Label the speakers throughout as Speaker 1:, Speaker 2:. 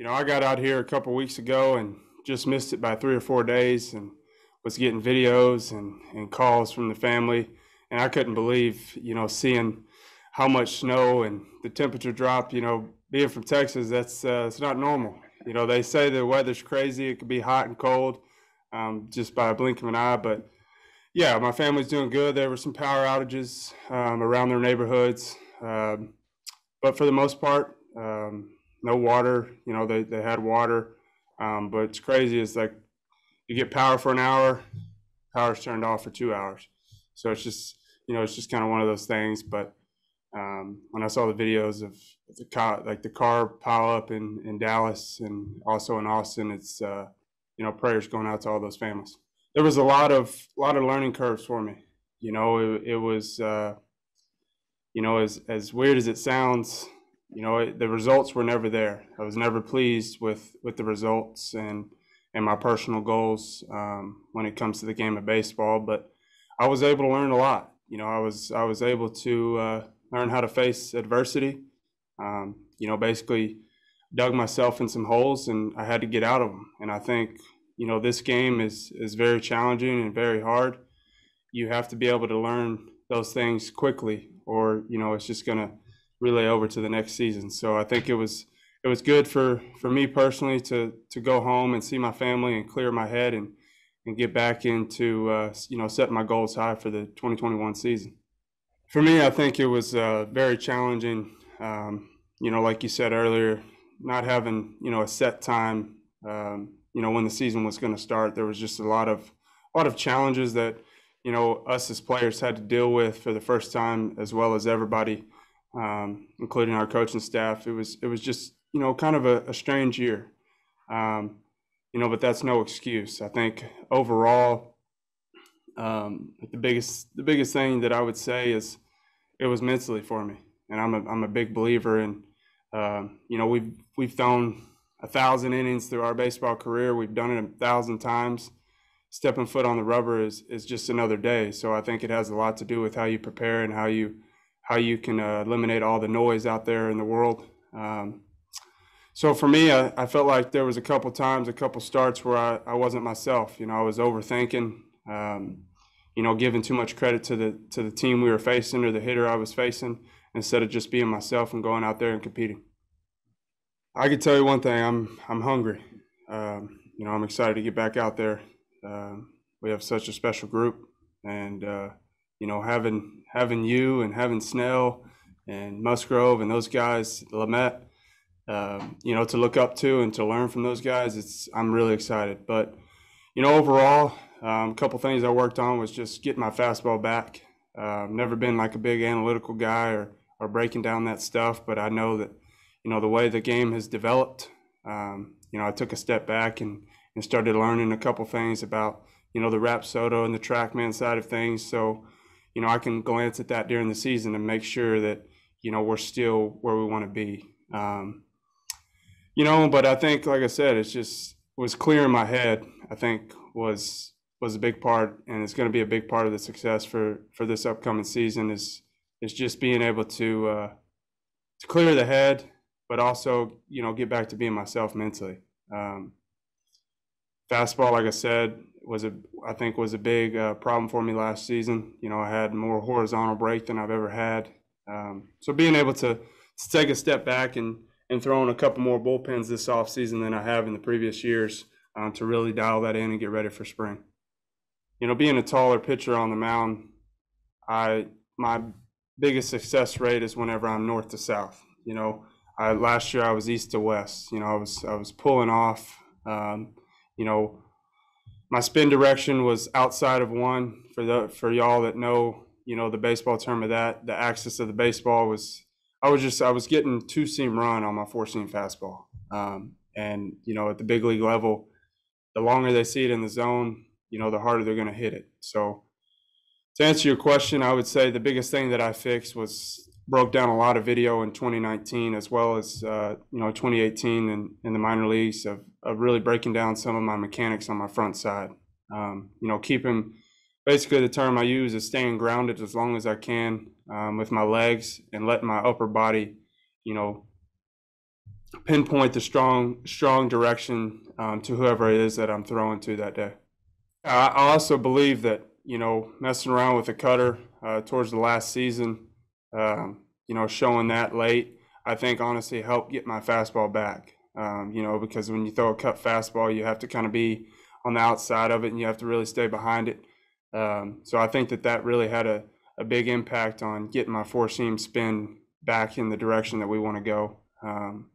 Speaker 1: You know, I got out here a couple weeks ago and just missed it by three or four days and was getting videos and, and calls from the family. And I couldn't believe, you know, seeing how much snow and the temperature drop, you know, being from Texas, that's uh, it's not normal. You know, they say the weather's crazy. It could be hot and cold um, just by a blink of an eye. But yeah, my family's doing good. There were some power outages um, around their neighborhoods. Um, but for the most part, um, no water. You know, they, they had water. Um, but it's crazy. It's like you get power for an hour, power's turned off for two hours. So it's just, you know, it's just kind of one of those things. But um, when I saw the videos of the car, like the car pile up in, in Dallas and also in Austin, it's, uh, you know, prayers going out to all those families. There was a lot of, a lot of learning curves for me. You know, it, it was, uh, you know, as, as weird as it sounds, you know, the results were never there. I was never pleased with, with the results and, and my personal goals um, when it comes to the game of baseball. But I was able to learn a lot. You know, I was I was able to uh, learn how to face adversity. Um, you know, basically dug myself in some holes and I had to get out of them. And I think you know this game is is very challenging and very hard. You have to be able to learn those things quickly, or you know it's just going to relay over to the next season. So I think it was it was good for for me personally to to go home and see my family and clear my head and and get back into uh, you know setting my goals high for the 2021 season. For me, I think it was uh, very challenging. Um, you know, like you said earlier, not having you know a set time. Um, you know when the season was going to start, there was just a lot of a lot of challenges that you know us as players had to deal with for the first time, as well as everybody um, including our coaching staff. It was it was just you know kind of a, a strange year, um, you know, but that's no excuse. I think overall, um, the biggest the biggest thing that I would say is it was mentally for me, and I'm a I'm a big believer in um, you know we've we've thrown a thousand innings through our baseball career. We've done it a thousand times. Stepping foot on the rubber is is just another day. So I think it has a lot to do with how you prepare and how you how you can uh, eliminate all the noise out there in the world. Um, so for me, I, I, felt like there was a couple times, a couple starts where I, I wasn't myself. You know, I was overthinking. Um, you know, giving too much credit to the to the team we were facing or the hitter I was facing instead of just being myself and going out there and competing. I can tell you one thing: I'm I'm hungry. Um, you know, I'm excited to get back out there. Uh, we have such a special group, and uh, you know, having having you and having Snell and Musgrove and those guys, Lamet, um, you know, to look up to and to learn from those guys, it's I'm really excited. But you know, overall, um, a couple things I worked on was just getting my fastball back. Uh, never been like a big analytical guy or or breaking down that stuff, but I know that you know the way the game has developed. Um, you know, I took a step back and and started learning a couple things about you know the Rapsodo and the TrackMan side of things. So you know, I can glance at that during the season and make sure that, you know, we're still where we want to be. Um, you know, but I think, like I said, it's just was clear in my head. I think was was a big part, and it's going to be a big part of the success for for this upcoming season. Is is just being able to uh, to clear the head, but also you know get back to being myself mentally. Um, fastball, like I said, was a I think was a big uh, problem for me last season. You know, I had more horizontal break than I've ever had. Um, so being able to, to take a step back and and throwing a couple more bullpens this off season than I have in the previous years um, to really dial that in and get ready for spring. You know, being a taller pitcher on the mound, I my biggest success rate is whenever I'm north to south. You know, I, last year I was east to west. You know, I was I was pulling off. Um, you know, my spin direction was outside of one. For the for y'all that know you know the baseball term of that the axis of the baseball was i was just i was getting two seam run on my four seam fastball. Um, and you know at the big league level the longer they see it in the zone you know the harder they're going to hit it. So to answer your question i would say the biggest thing that i fixed was broke down a lot of video in 2019 as well as uh, you know 2018 in, in the minor leagues of, of really breaking down some of my mechanics on my front side. Um, you know, keeping basically the term I use is staying grounded as long as I can um, with my legs and letting my upper body, you know, pinpoint the strong strong direction um, to whoever it is that I'm throwing to that day. I, also believe that you know messing around with the cutter uh, towards the last season, um, you know, showing that late, I think honestly helped get my fastball back. Um, you know, because when you throw a cut fastball, you have to kind of be on the outside of it and you have to really stay behind it. Um, so I think that that really had a, a big impact on getting my four seam spin back in the direction that we want to go. Um,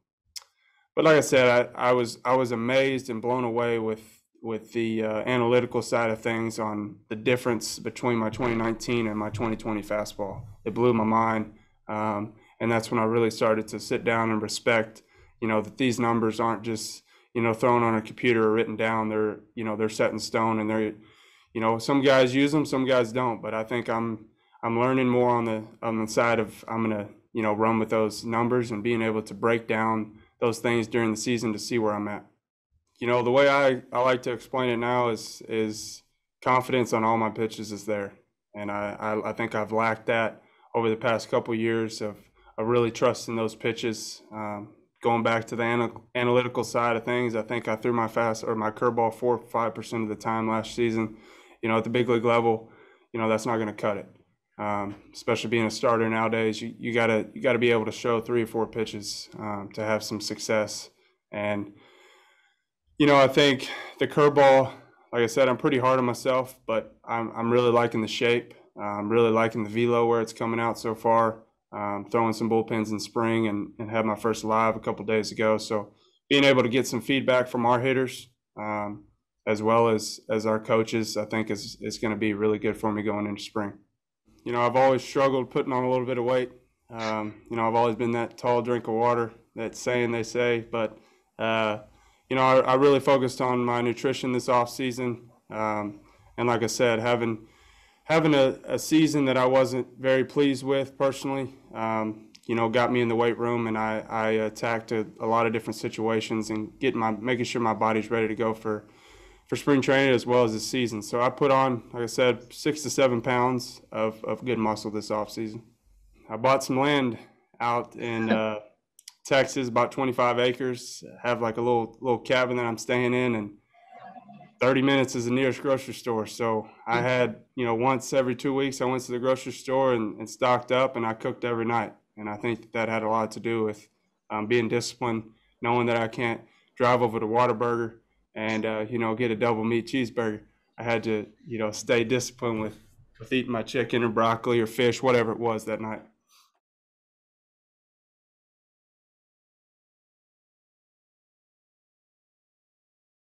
Speaker 1: but like I said, I, I was I was amazed and blown away with with the uh, analytical side of things on the difference between my 2019 and my 2020 fastball. It blew my mind, um, and that's when I really started to sit down and respect, you know, that these numbers aren't just you know thrown on a computer or written down. They're you know they're set in stone, and they're you know some guys use them, some guys don't. But I think I'm I'm learning more on the on the side of I'm gonna you know run with those numbers and being able to break down those things during the season to see where I'm at. You know, the way I, I like to explain it now is is confidence on all my pitches is there. And I, I, I think I've lacked that over the past couple of years of, of really trusting those pitches. Um, going back to the ana- analytical side of things, I think I threw my fast or my curveball four or five percent of the time last season. You know, at the big league level, you know that's not going to cut it. Um, especially being a starter nowadays, you, you gotta you gotta be able to show three or four pitches um, to have some success. And you know, I think the curveball, like I said, I'm pretty hard on myself, but I'm I'm really liking the shape. I'm really liking the velo where it's coming out so far. Um, throwing some bullpens in spring and, and had my first live a couple days ago. So being able to get some feedback from our hitters um, as well as as our coaches, I think is is going to be really good for me going into spring you know, I've always struggled putting on a little bit of weight. Um, you know, I've always been that tall drink of water, that saying they say. But, uh, you know, I, I, really focused on my nutrition this off season. Um, and like I said, having having a, a, season that I wasn't very pleased with personally, um, you know, got me in the weight room and I, I attacked a, a lot of different situations and getting my making sure my body's ready to go for for spring training as well as the season. So I put on, like I said, six to seven pounds of, of good muscle this off season. I bought some land out in uh, Texas, about 25 acres. have like a little little cabin that I'm staying in, and 30 minutes is the nearest grocery store. So I had, you know, once every two weeks, I went to the grocery store and, and stocked up, and I cooked every night. And I think that, had a lot to do with um, being disciplined, knowing that I can't drive over to Whataburger and uh, you know get a double meat cheeseburger. I had to you know stay disciplined with with eating my chicken or broccoli or fish, whatever it was that night.